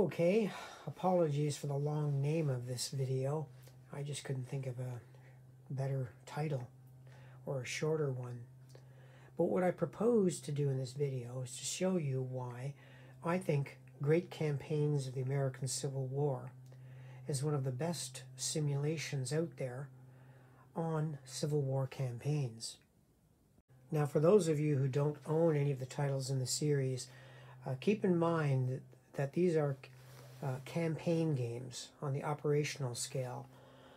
Okay, apologies for the long name of this video. I just couldn't think of a better title or a shorter one. But what I propose to do in this video is to show you why I think Great Campaigns of the American Civil War is one of the best simulations out there on Civil War campaigns. Now, for those of you who don't own any of the titles in the series, uh, keep in mind that, these are uh, campaign games on the operational scale.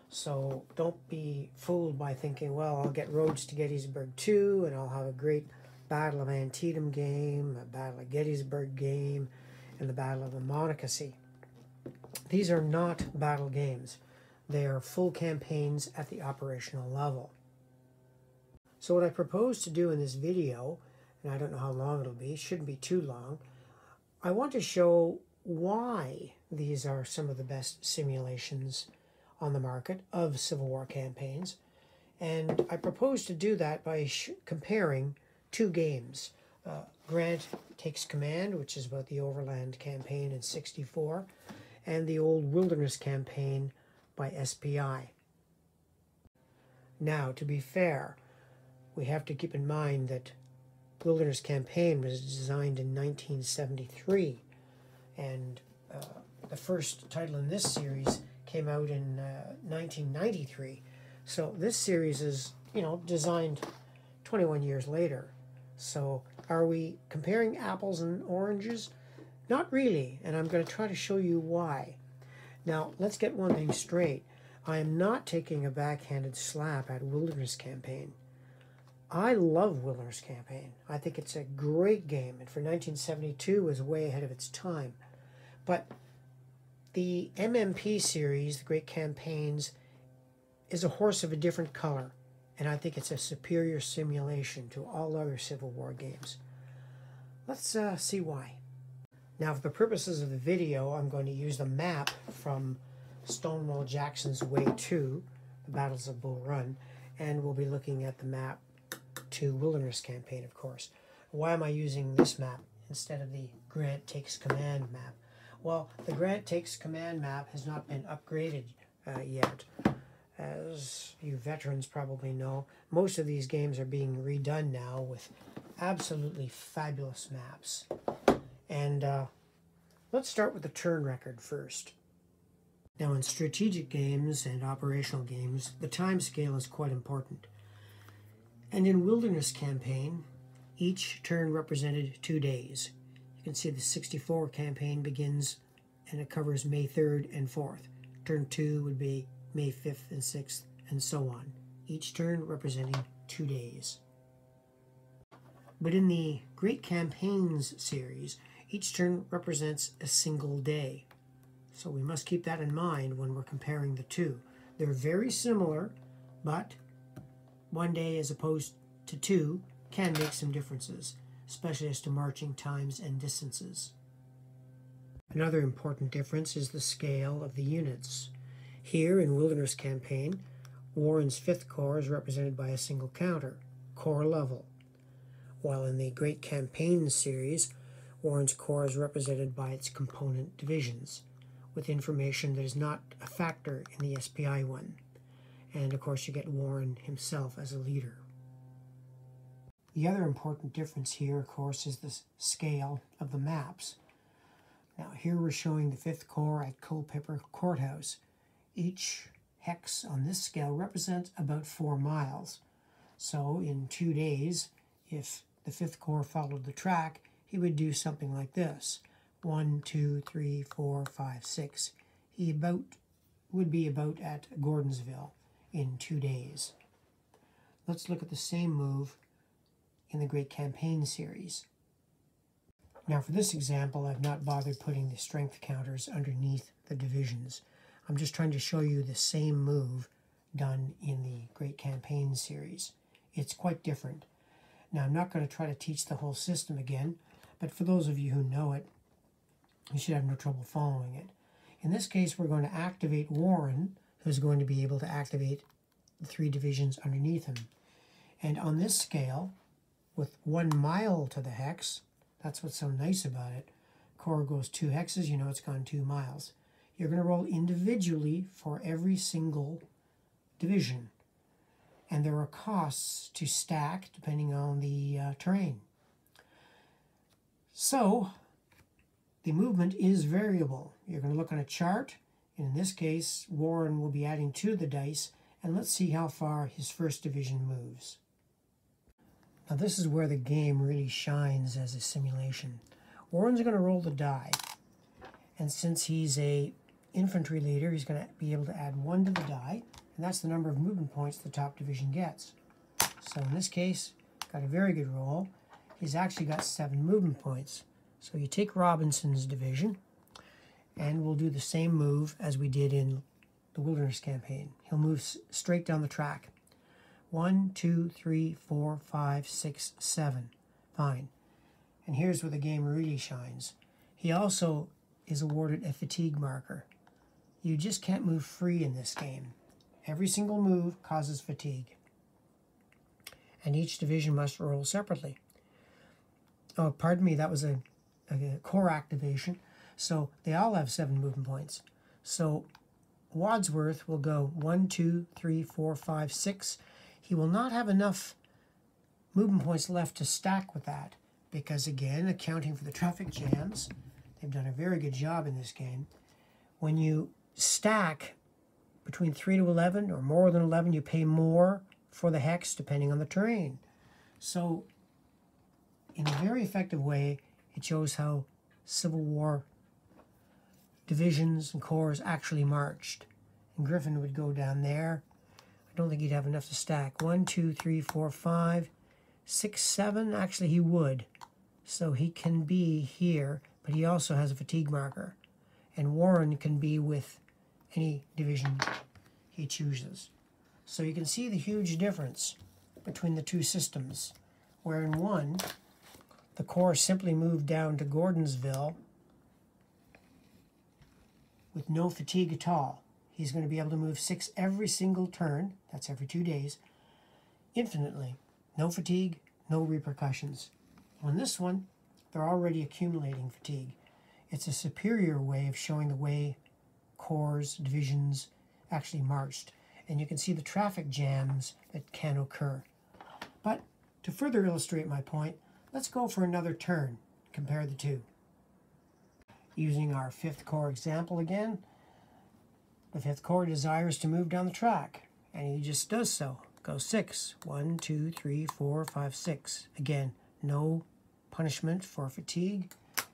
So don't be fooled by thinking, well, I'll get Roads to Gettysburg 2 and I'll have a great Battle of Antietam game, a Battle of Gettysburg game, and the Battle of the Monocacy. These are not battle games. They are full campaigns at the operational level. So what I propose to do in this video, and I don't know how long it'll be, it shouldn't be too long, I want to show why these are some of the best simulations on the market of Civil War campaigns. And I propose to do that by comparing two games. Uh, Grant Takes Command, which is about the Overland Campaign in 64, and the Old Wilderness Campaign by SPI. Now, to be fair, we have to keep in mind that Wilderness Campaign was designed in 1973, and uh, the first title in this series came out in uh, 1993. So this series is, you know, designed 21 years later. So are we comparing apples and oranges? Not really, and I'm going to try to show you why. Now, let's get one thing straight. I am not taking a backhanded slap at Wilderness Campaign. I love Wilderness Campaign. I think it's a great game, and for 1972 was way ahead of its time. But the MMP series, the Great Campaigns, is a horse of a different color, and I think it's a superior simulation to all other Civil War games. Let's uh, see why. Now, for the purposes of the video, I'm going to use the map from Stonewall Jackson's Way 2, the Battles of Bull Run, and we'll be looking at the map to Wilderness Campaign, of course. Why am I using this map instead of the Grant Takes Command map? Well, the Grant Takes Command map has not been upgraded uh, yet. As you veterans probably know, most of these games are being redone now with absolutely fabulous maps. And uh, let's start with the turn record first. Now, in strategic games and operational games, the time scale is quite important. And in Wilderness Campaign, each turn represented two days. You can see the 64 campaign begins and it covers May 3rd and 4th. Turn 2 would be May 5th and 6th, and so on. Each turn representing two days. But in the Great Campaigns series, each turn represents a single day. So we must keep that in mind when we're comparing the two. They're very similar, but one day as opposed to two can make some differences, especially as to marching times and distances. Another important difference is the scale of the units. Here in Wilderness Campaign, Warren's 5th Corps is represented by a single counter, corps level, while in the Great Campaign series, Warren's Corps is represented by its component divisions, with information that is not a factor in the SPI one. And of course, you get Warren himself as a leader. The other important difference here, of course, is the scale of the maps. Now, here we're showing the 5th Corps at Culpeper Courthouse. Each hex on this scale represents about 4 miles. So, in two days, if the 5th Corps followed the track, he would do something like this. One, two, three, four, five, six. He about would be about at Gordonsville in two days. Let's look at the same move in the Great Campaign series. Now for this example, I've not bothered putting the strength counters underneath the divisions. I'm just trying to show you the same move done in the Great Campaign series. It's quite different. Now I'm not going to try to teach the whole system again, but for those of you who know it, you should have no trouble following it. In this case, we're going to activate Warren, who's going to be able to activate the three divisions underneath him. And on this scale, with one mile to the hex, that's what's so nice about it. Corps goes two hexes, you know it's gone two miles. You're going to roll individually for every single division. And there are costs to stack depending on the uh, terrain. So, the movement is variable. You're going to look on a chart. In this case, Warren will be adding to the dice, and let's see how far his first division moves. Now this is where the game really shines as a simulation. Warren's going to roll the die, and since he's a infantry leader, he's going to be able to add one to the die, and that's the number of movement points the top division gets. So in this case, got a very good roll. He's actually got seven movement points. So you take Robinson's division, and we'll do the same move as we did in the Wilderness Campaign. He'll move straight down the track. One, two, three, four, five, six, seven. Fine. And here's where the game really shines. He also is awarded a fatigue marker. You just can't move free in this game. Every single move causes fatigue. And each division must roll separately. Oh, pardon me, that was a a corps activation. So they all have seven movement points. So Wadsworth will go one, two, three, four, five, six. He will not have enough movement points left to stack with that because, again, accounting for the traffic jams, they've done a very good job in this game. When you stack between 3 to 11 or more than 11, you pay more for the hex depending on the terrain. So, in a very effective way, it shows how Civil War divisions and corps actually marched. And Griffin would go down there. I don't think he'd have enough to stack. One, two, three, four, five, six, seven. Actually, he would. So he can be here, but he also has a fatigue marker. And Warren can be with any division he chooses. So you can see the huge difference between the two systems, where in one, the corps simply moved down to Gordonsville with no fatigue at all. He's going to be able to move six every single turn, that's every two days, infinitely. No fatigue, no repercussions. On this one, they're already accumulating fatigue. It's a superior way of showing the way corps, divisions actually marched. And you can see the traffic jams that can occur. But to further illustrate my point, Let's go for another turn, compare the two. Using our fifth corps example again, the fifth corps desires to move down the track, and he just does so. Go six. One, two, three, four, five, six. Again, no punishment for fatigue,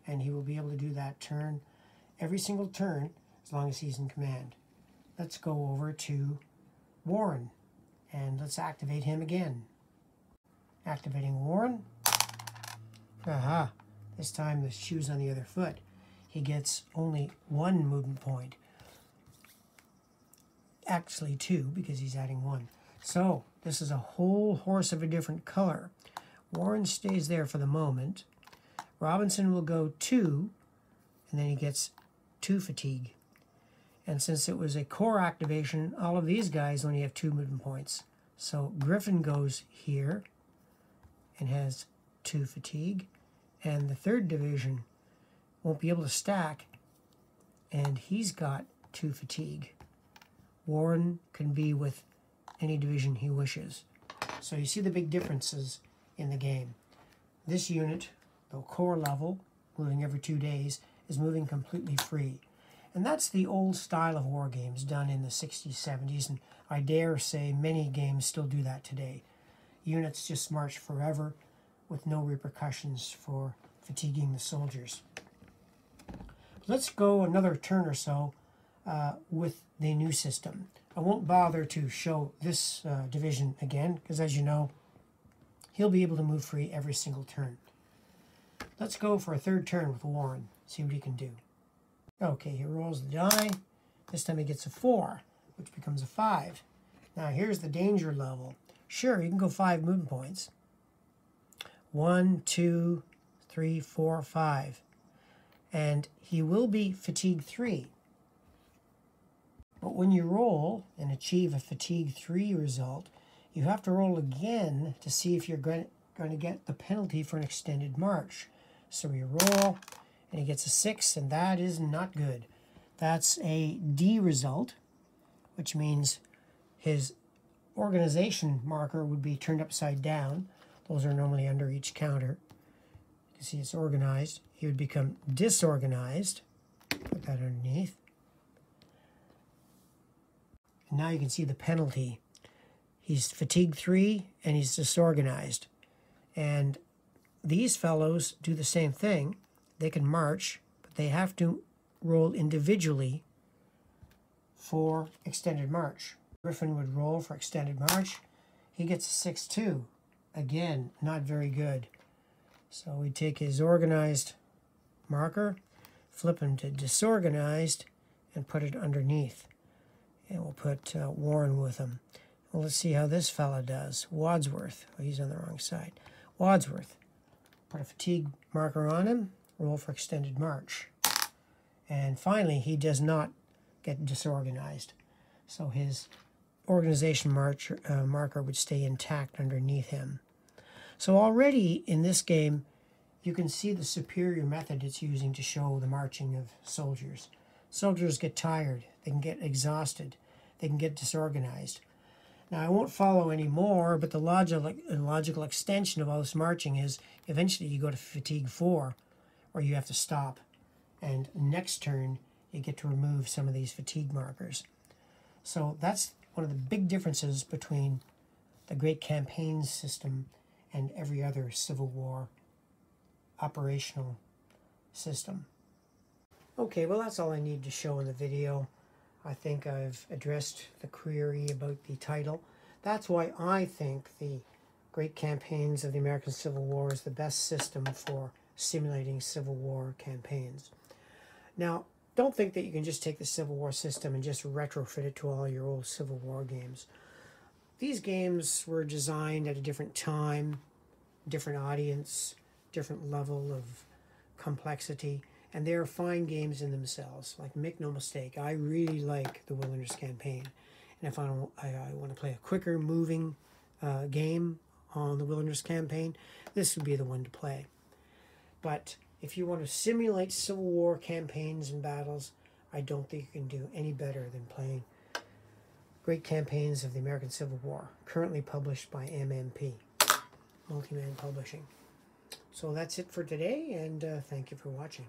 and he will be able to do that turn every single turn as long as he's in command. Let's go over to Warren, and let's activate him again. Activating Warren, Aha, this time the shoe's on the other foot. He gets only one movement point. Actually two, because he's adding one. So, this is a whole horse of a different color. Warren stays there for the moment. Robinson will go two, and then he gets two fatigue. And since it was a corps activation, all of these guys only have two movement points. So Griffin goes here and has two fatigue, and the third division won't be able to stack, and he's got two fatigue. Warren can be with any division he wishes. So you see the big differences in the game. This unit, the corps level, moving every two days, is moving completely free. And that's the old style of war games done in the 60s, 70s, and I dare say many games still do that today. Units just march forever with no repercussions for fatiguing the soldiers. Let's go another turn or so uh, with the new system. I won't bother to show this uh, division again because as you know, he'll be able to move free every single turn. Let's go for a third turn with Warren, see what he can do. Okay, he rolls the die. This time he gets a 4, which becomes a 5. Now here's the danger level. Sure, you can go 5 movement points, one, two, three, four, five. And he will be fatigue three. But when you roll and achieve a fatigue three result, you have to roll again to see if you're going to get the penalty for an extended march. So you roll, and he gets a 6, and that is not good. That's a D result, which means his organization marker would be turned upside down. Those are normally under each counter. You see it's organized. He would become disorganized. Put that underneath. And now you can see the penalty. He's fatigue three and he's disorganized. And these fellows do the same thing. They can march, but they have to roll individually for extended march. Griffin would roll for extended march. He gets a 6-2. Again, not very good. So we take his organized marker, flip him to disorganized, and put it underneath. And we'll put uh, Warren with him. Well, let's see how this fella does. Wadsworth. Oh, he's on the wrong side. Wadsworth. Put a fatigue marker on him. Roll for extended march. And finally, he does not get disorganized. So his organization march, uh, marker would stay intact underneath him. So already in this game, you can see the superior method it's using to show the marching of soldiers. Soldiers get tired, they can get exhausted, they can get disorganized. Now, I won't follow any more, but the logical, logical extension of all this marching is eventually you go to fatigue 4, or you have to stop. And next turn, you get to remove some of these fatigue markers. So that's one of the big differences between the Great Campaigns system and every other Civil War operational system. Okay, well that's all I need to show in the video. I think I've addressed the query about the title. That's why I think the Great Campaigns of the American Civil War is the best system for simulating Civil War campaigns. Now, don't think that you can just take the Civil War system and just retrofit it to all your old Civil War games. These games were designed at a different time, different audience, different level of complexity, and they are fine games in themselves. Like, make no mistake, I really like the Wilderness Campaign. And if I, don't, I, I want to play a quicker moving uh, game on the Wilderness Campaign, this would be the one to play. But if you want to simulate Civil War campaigns and battles, I don't think you can do any better than playing Great Campaigns of the American Civil War, currently published by MMP, Multiman Publishing. So that's it for today, and uh, thank you for watching.